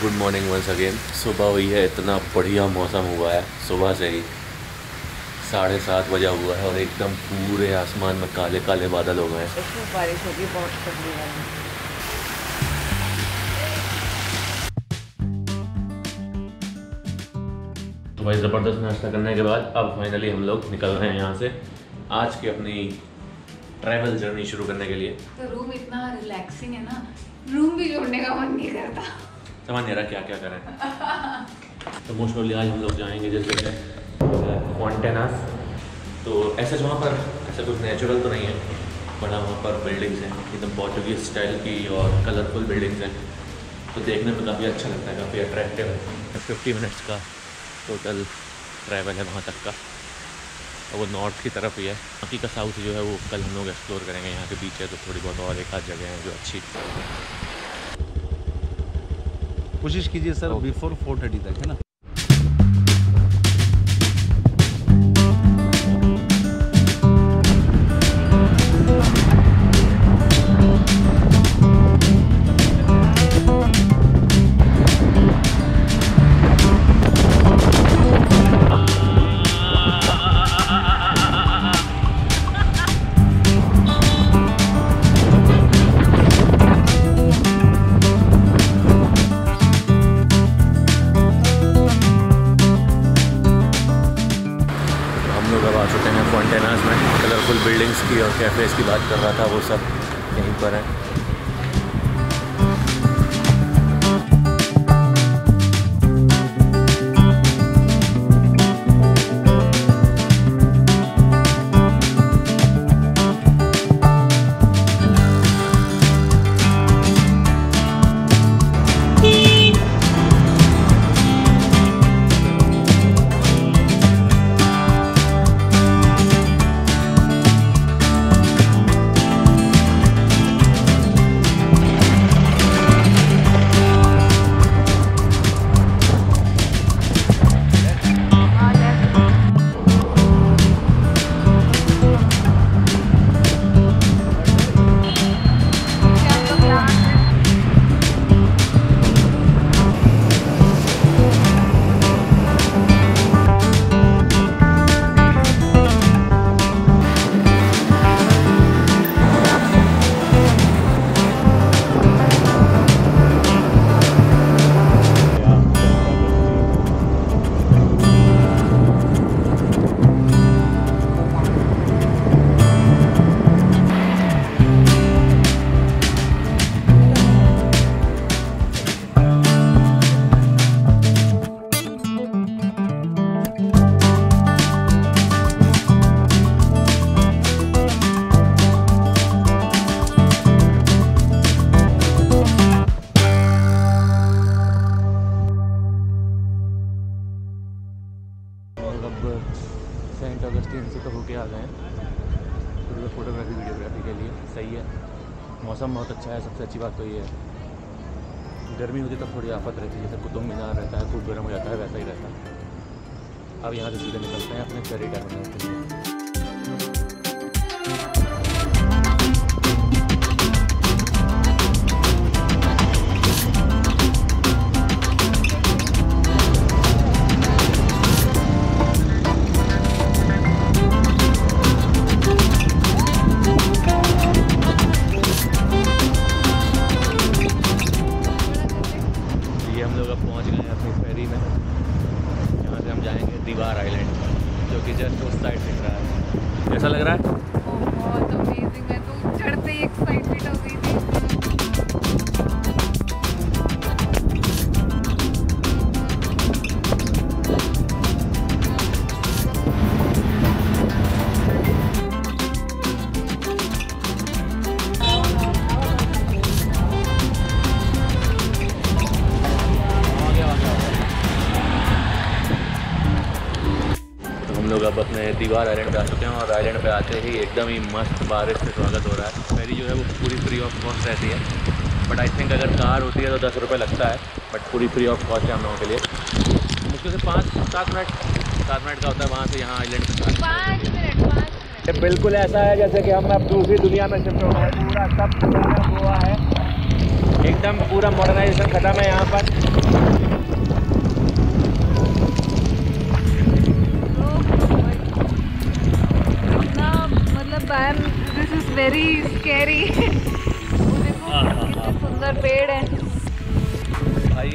Good morning once again. सुबह हुई है इतना बढ़िया मौसम हुआ है सुबह से ही। साढ़े सात बजा हुआ है और एकदम पूरे आसमान में काले काले बादल हो गए हैं। बारिश होगी बहुत ठंडी है। तो भाई ज़बरदस्त नाश्ता करने के बाद अब फाइनली हम लोग निकल रहे हैं यहाँ से। आज की अपनी ट्रैवल जर्नी शुरू करने के लिए। तो रूम इतना रिलैक्सिंग है ना रूम भी छोड़ने का मन नहीं करता। समझ नहीं रहा क्या क्या करें तो मोस्ट आज हम लोग जाएँगे जिस जगह फॉन्टेनास तो ऐसा वहाँ पर ऐसा कुछ नेचुरल तो नहीं है, बड़ा वहाँ पर बिल्डिंग्स हैं, एकदम पोर्चुगीज स्टाइल की और कलरफुल बिल्डिंग्स हैं। तो देखने में काफ़ी अच्छा लगता है, काफ़ी अट्रैक्टिव है। फिफ्टी मिनट्स का टोटल ट्रैवल है वहाँ तक का। और वो नॉर्थ की तरफ़ ही है। बाकी का साउथ जो है वो कल हम लोग एक्सप्लोर करेंगे, यहाँ के बीच है तो थोड़ी बहुत और एक आध जगह हैं जो अच्छी। कोशिश कीजिए सर बिफोर फोर थर्टी तक है ना? अब हैं फॉन्टेनास में कलरफुल बिल्डिंग्स की और कैफ़ेज़ की बात कर रहा था, वो सब यहीं पर है। मौसम बहुत अच्छा है, सबसे अच्छी बात तो ये है। गर्मी होती तो थोड़ी आफत रहती है, जैसे कुतुब मीनार रहता है, खूब गर्म हो जाता है, वैसा ही रहता है। अब यहाँ से सीधे निकलते हैं अपने फेरी टाइम दीवार आइलैंड पे आ चुके हैं और आइलैंड पे आते ही एकदम ही मस्त बारिश से स्वागत हो रहा है। फेरी जो है वो पूरी फ्री ऑफ़ कॉस्ट रहती है। बट आई थिंक अगर कार होती है तो दस रुपये लगता है बट पूरी फ्री ऑफ़ कॉस्ट है हम लोगों के लिए। मुश्किल से पाँच सात मिनट सात मिनट का होता है वहाँ से यहाँ आइलैंड तक पाँच मिनट ये बिल्कुल ऐसा है जैसे कि हम अब दूसरी दुनिया में शिफ्ट हो गए हैं। पूरा सब हुआ है। एकदम पूरा मॉडर्नाइजेशन खत्म है यहाँ पर। वेरी स्कैरी कितने सुंदर पेड़ है। भाई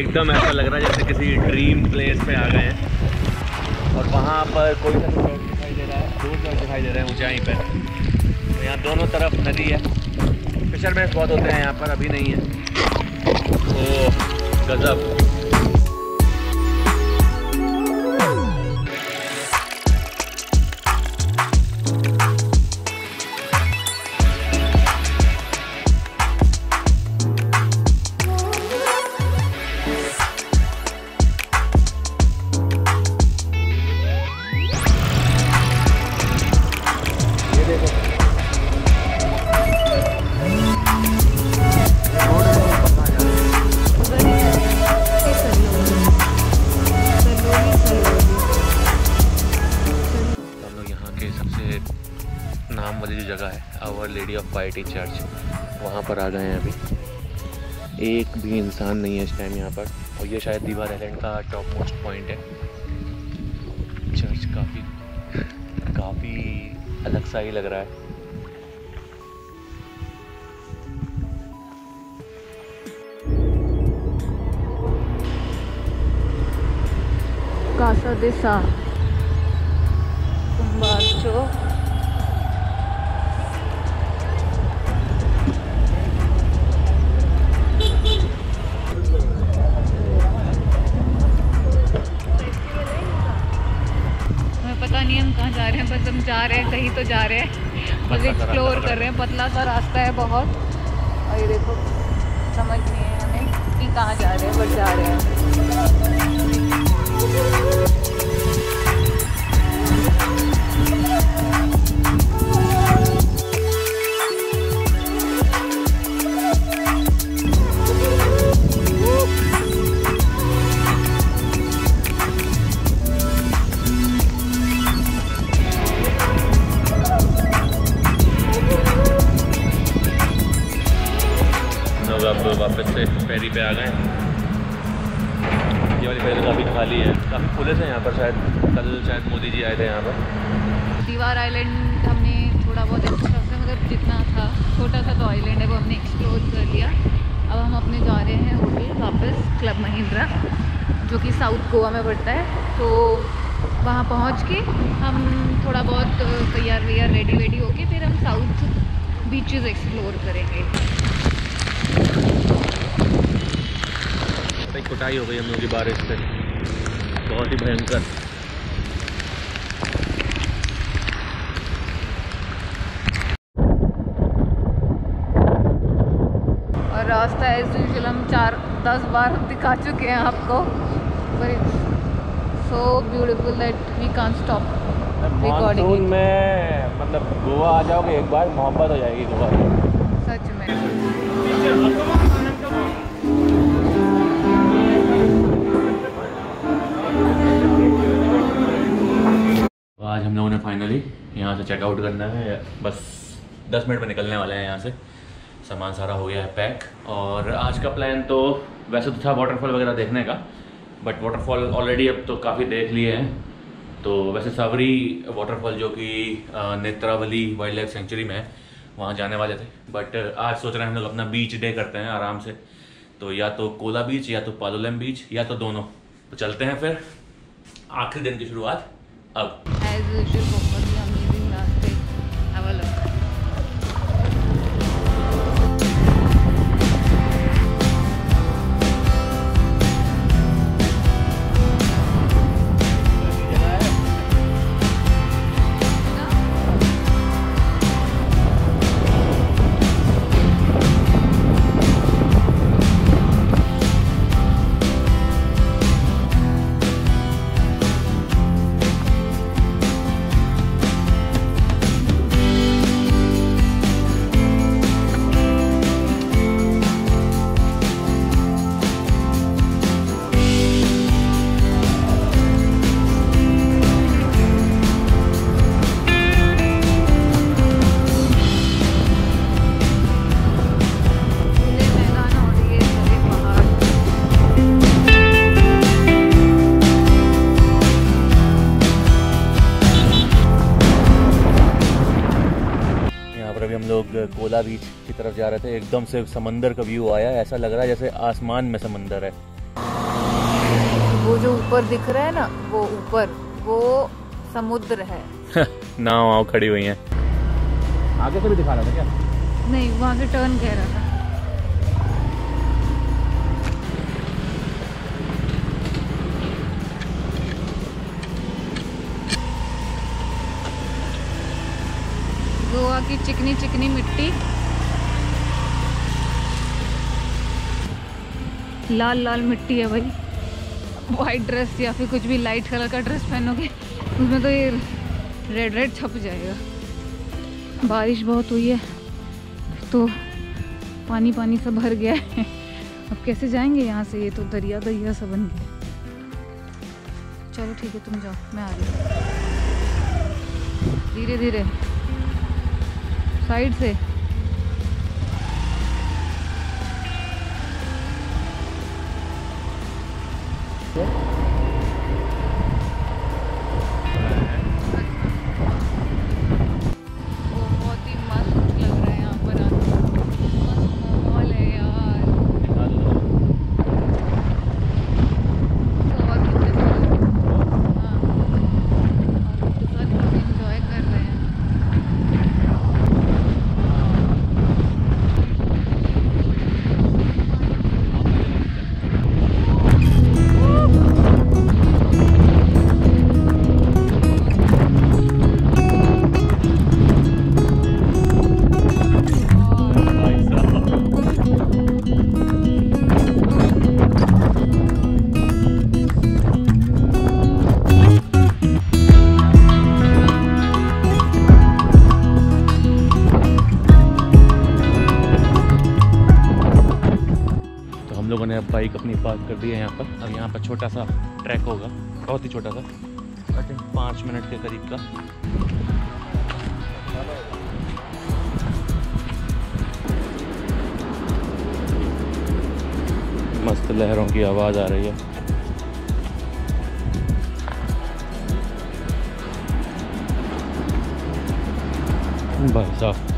एकदम ऐसा लग रहा है जैसे किसी ड्रीम प्लेस पे आ गए हैं। और वहाँ पर कोई सा तो दिखाई दे रहा है दूर पेड़ दिखाई दे रहे हैं ऊंचाई पर तो यहाँ दोनों तरफ़ नदी है। फिशरमैन बहुत होते हैं यहाँ पर अभी नहीं है। ओ गजब। नाम वाली जो जगह है Our Lady of Piety church वहाँ पर आ गए हैं अभी। एक भी इंसान नहीं है इस टाइम यहाँ पर, और ये शायद दीवार आइलैंड का टॉप मोस्ट पॉइंट है। अलग सा ही लग रहा है। de Sa जा रहे हैं कहीं तो जा रहे हैं। बस एक्सप्लोर कर रहे हैं पतला सा रास्ता है बहुत। और ये देखो समझ नहीं है हमें कि कहाँ जा रहे हैं बट जा रहे हैं। से फेरी पे आ गए। ये वाली फेरी काफ़ी खाली है। काफ़ी पुलिस है यहाँ पर शायद। कल शायद मोदी जी आए थे यहाँ पर। दीवार आइलैंड हमने थोड़ा बहुत एक्स्ट्रा से मतलब जितना था, छोटा सा तो आइलैंड है, वो हमने एक्सप्लोर कर लिया। अब हम अपने जा रहे हैं होटल वापस, क्लब महिंद्रा, जो कि साउथ गोवा में पड़ता है। तो वहाँ पहुँच के हम थोड़ा बहुत तैयार वैयार रेडी वेडी होके फिर हम साउथ बीचेस एक्सप्लोर करेंगे। कुटाई हो गई हम लोग की बारिश से। बहुत ही भयंकर। और रास्ता एज यूजल हम चार दस बार दिखा चुके हैं आपको। पर so beautiful that we can't stop recording में मतलब गोवा आ जाओगे एक बार मोहब्बत हो जाएगी गोवा। सच में। फाइनली यहाँ से चेकआउट करना है। बस दस मिनट में निकलने वाले हैं यहाँ से। सामान सारा हो गया है पैक और आज का प्लान तो वैसे तो था वाटरफॉल वगैरह देखने का। बट वाटरफॉल ऑलरेडी अब तो काफ़ी देख लिए हैं। तो वैसे सावरी वाटरफॉल जो कि नेत्रावली वाइल्ड लाइफ सेंचुरी में है, वहाँ जाने वाले थे। बट आज सोच रहे हैं हम लोग अपना बीच डे करते हैं आराम से। तो या तो कोला बीच या तो पालोलम बीच या तो दोनों। तो चलते हैं फिर। आखिरी दिन की शुरुआत अब। एज यूजल बहुत ही कोला बीच की तरफ़ जा रहे थे एकदम से समंदर का व्यू आया ऐसा लग रहा है जैसे आसमान में समंदर है। वो जो ऊपर दिख रहा है ना वो ऊपर वो समुद्र है। नाव आओ खड़ी हुई है। आगे से भी दिखा रहा था क्या? नहीं वो आगे टर्न कह रहा था। गोवा की चिकनी चिकनी मिट्टी। लाल लाल मिट्टी है भाई। वाइट ड्रेस या फिर कुछ भी लाइट कलर का ड्रेस पहनोगे, उसमें तो ये रेड रेड छप जाएगा। बारिश बहुत हुई है तो पानी पानी सब भर गया है। अब कैसे जाएँगे यहाँ से? ये तो दरिया दरिया सा बन गया। चलो ठीक है, तुम जाओ, मैं आ रही हूँ। धीरे धीरे। साइड से। बहुत अपनी पार्क कर दी है यहाँ पर। अब यहाँ पर छोटा सा ट्रैक होगा। बहुत ही छोटा सा। आई थिंक पाँच मिनट के करीब का। मस्त लहरों की आवाज़ आ रही है। भाई साहब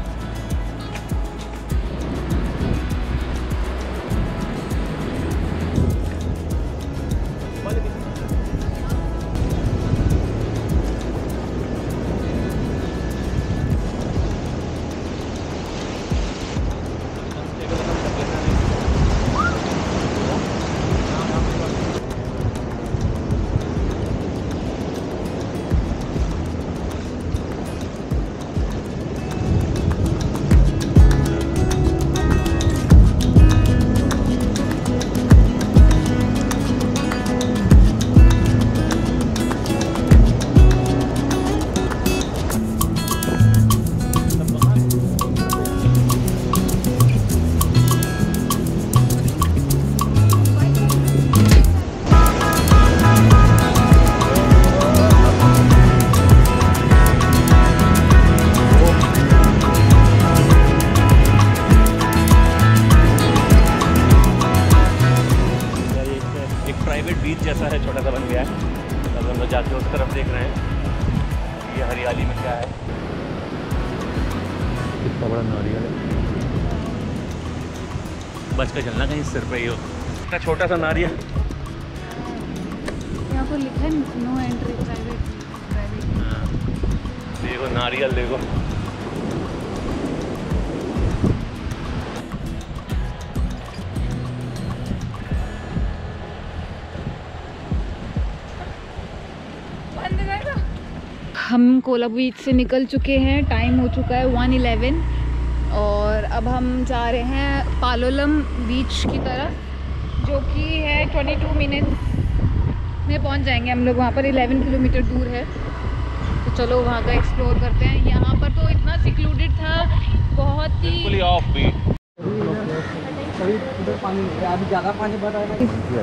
कितना बड़ा नारियल है। बच के चलना कहीं सिर पे ही हो। इतना छोटा सा नारियल यहाँ पर लिखा है नो एंट्री प्राइवेट प्राइवेट। देखो नारियल देखो। हम कोला बीच से निकल चुके हैं। टाइम हो चुका है वन इलेवन अब हम जा रहे हैं पालोलम बीच की तरफ़ जो कि है ट्वेंटी टू मिनट्स में पहुँच जाएँगे हम लोग। वहाँ पर 11 किलोमीटर दूर है। तो चलो वहाँ का एक्सप्लोर करते हैं। यहाँ पर तो इतना सिक्लूडेड था बहुत ही ऑफ़ बीट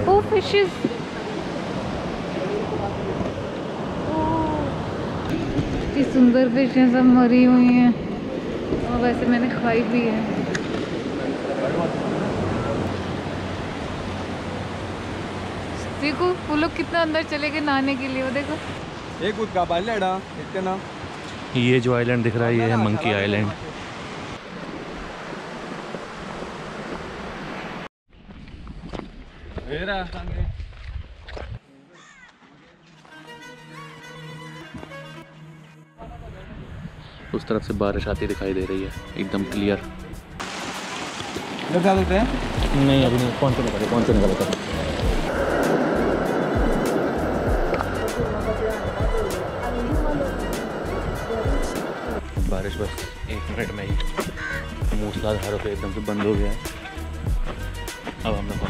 ओ फिशेस इतनी सुंदर फिशें सब मरी हुई हैं। और वैसे मैंने खाई भी है। देखो वो लोग कितना अंदर चले गए नहाने के लिए वो देखो। एक उसका आइलैंड इतना ये जो आइलैंड दिख रहा है ये है मंकी आइलैंड मेरा तरफ़ से बारिश आती दिखाई दे रही है। एकदम क्लियर जा देते हैं? नहीं अभी नहीं। कौन से निकले कौन से निकले बारिश बस एक मिनट में ही। मूसलाधार होकर एकदम से बंद हो गया है। अब हम लोग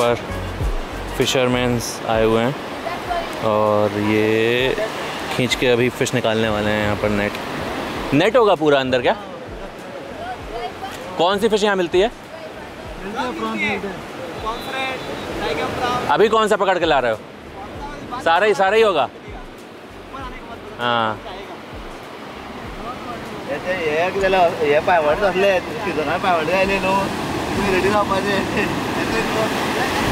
पर फिशरमैन्स आए हुए हैं। और ये खींच के अभी फ़िश निकालने वाले हैं यहाँ पर नेट नेट होगा पूरा अंदर क्या? कौन सी फ़िश यहाँ मिलती है? अभी कौन सा पकड़ के ला रहे हो? सारा ही सारा ही होगा? हाँ। Thank you.